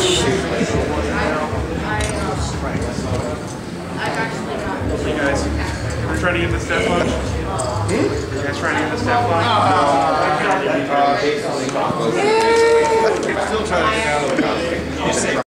Shoot. Hey guys, we're trying to get this step punch. Hmm? You guys trying to get this death punch? Uh, uh, still trying to get out of the